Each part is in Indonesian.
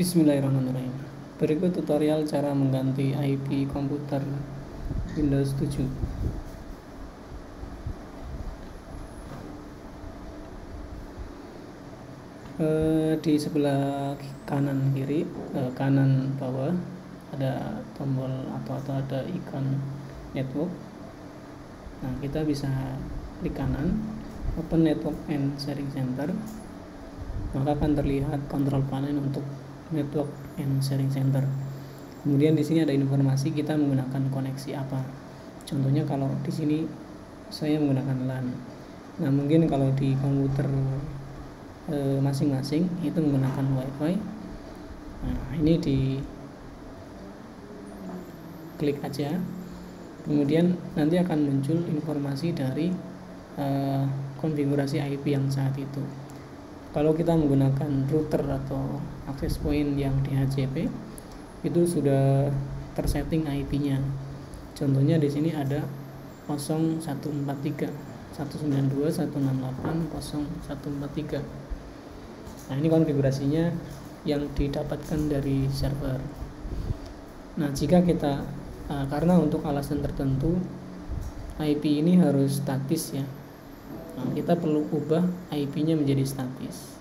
Bismillahirrahmanirrahim. Berikut tutorial cara mengganti IP komputer Windows 7. Eh, di sebelah kanan kiri, eh, kanan bawah ada tombol atau atau ada ikon network. Nah, kita bisa klik kanan, open network and sharing center. Maka akan terlihat kontrol panel untuk network and sharing center. Kemudian di sini ada informasi kita menggunakan koneksi apa. Contohnya kalau di sini saya menggunakan LAN. Nah mungkin kalau di komputer eh, masing-masing e, itu menggunakan WiFi. Nah ini di klik aja. Kemudian nanti akan muncul informasi dari e, konfigurasi IP yang saat itu kalau kita menggunakan router atau access point yang di HCP itu sudah tersetting IP-nya contohnya di sini ada 0143 192 168 0143 nah ini konfigurasinya yang didapatkan dari server. Nah jika kita uh, karena untuk alasan tertentu IP ini harus statis ya Nah, kita perlu ubah IP-nya menjadi statis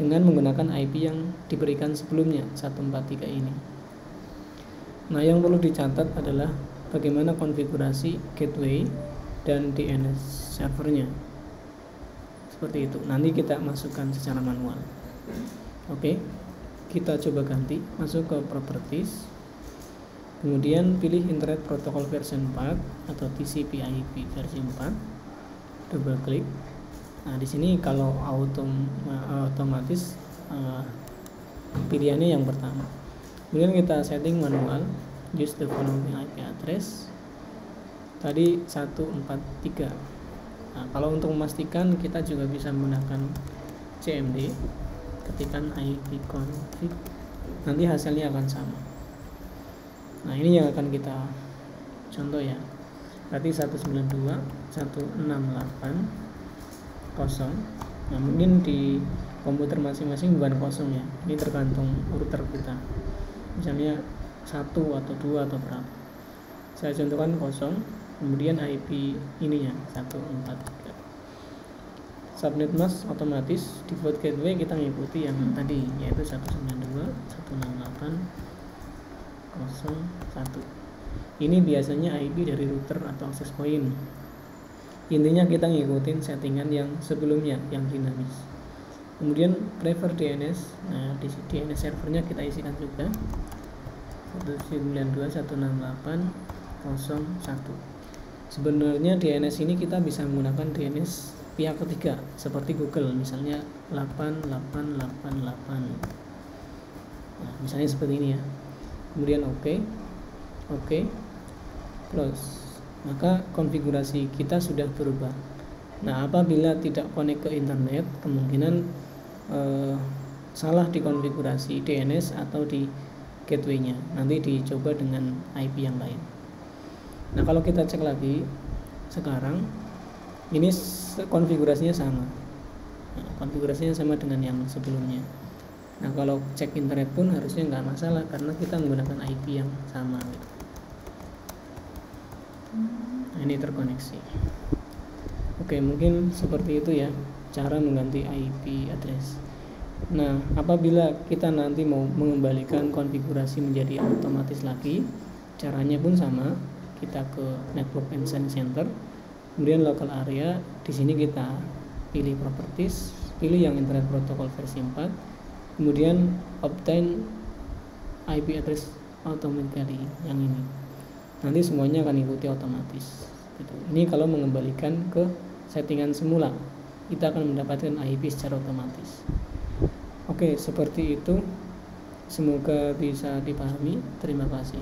dengan menggunakan IP yang diberikan sebelumnya 143 ini. Nah, yang perlu dicatat adalah bagaimana konfigurasi gateway dan DNS servernya. Seperti itu. Nanti kita masukkan secara manual. Oke. Kita coba ganti, masuk ke properties. Kemudian pilih Internet Protocol version 4 atau TCP/IP versi 4 double klik nah di sini kalau auto uh, otomatis uh, pilihannya yang pertama. Kemudian kita setting manual use the following IP address. Tadi 143 nah kalau untuk memastikan kita juga bisa menggunakan CMD ketikan IP config. Nanti hasilnya akan sama. Nah ini yang akan kita contoh ya berarti 192 168 kosong. Nah mungkin di komputer masing-masing bukan kosong ya. Ini tergantung router kita. Misalnya satu atau dua atau berapa. Saya contohkan kosong kemudian IP ininya 143 subnet mask otomatis default gateway kita mengikuti yang tadi yaitu 192 168 01 ini biasanya IP dari router atau access point intinya kita ngikutin settingan yang sebelumnya yang dinamis. Kemudian prefer DNS nah di DNS servernya kita isikan juga. 192.168.01 sebenarnya DNS ini kita bisa menggunakan DNS pihak ketiga seperti Google misalnya 8888 nah misalnya seperti ini ya. Kemudian oke okay. Oke. Okay close maka konfigurasi kita sudah berubah. Nah apabila tidak connect ke internet kemungkinan eh, salah di konfigurasi DNS atau di gateway-nya. Nanti dicoba dengan IP yang lain. Nah kalau kita cek lagi sekarang ini konfigurasinya sama. Nah, konfigurasinya sama dengan yang sebelumnya. Nah kalau cek internet pun harusnya nggak masalah karena kita menggunakan IP yang sama gitu ini terkoneksi. Oke mungkin seperti itu ya cara mengganti IP address. Nah apabila kita nanti mau mengembalikan konfigurasi menjadi otomatis lagi caranya pun sama. Kita ke network and center kemudian local area di sini kita pilih properties pilih yang internet protocol versi 4 kemudian obtain IP address automatically yang ini nanti semuanya akan ikuti otomatis gitu. ini kalau mengembalikan ke settingan semula kita akan mendapatkan IP secara otomatis. Oke seperti itu. Semoga bisa dipahami. Terima kasih